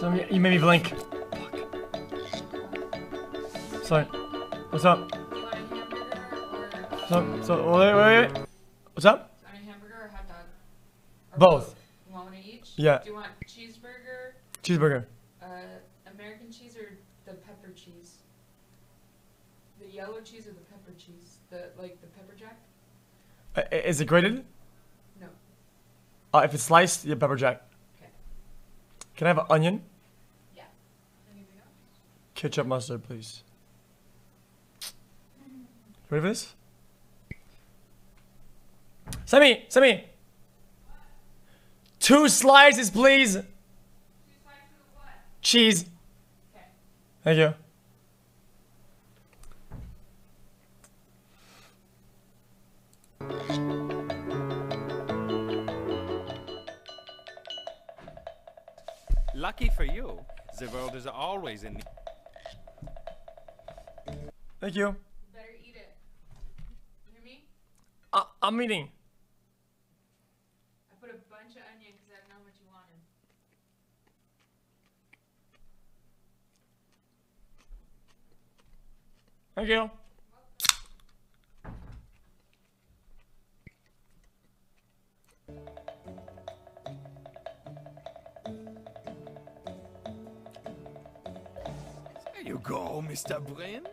So you made me blink. Fuck. What's up? So, so wait, wait, wait. What's up? Both. One each. Yeah. Do you want cheeseburger? Cheeseburger. Uh, American cheese or the pepper cheese? The yellow cheese or the pepper cheese? The like the pepper jack. Uh, is it grated? No. Uh, if it's sliced, yeah, pepper jack. Okay. Can I have an onion? Yeah. Anything else? Ketchup, mustard, please. Ready for this? Sammy, Sammy. Two slices, please. Two slices of what? Cheese. Okay. Thank you. Lucky for you, the world is always in. Thank you. You better eat it. You hear me? Uh, I'm eating. I put a bunch of onion because I didn't know how much you wanted. Thank you. There you go, Mr. Brin.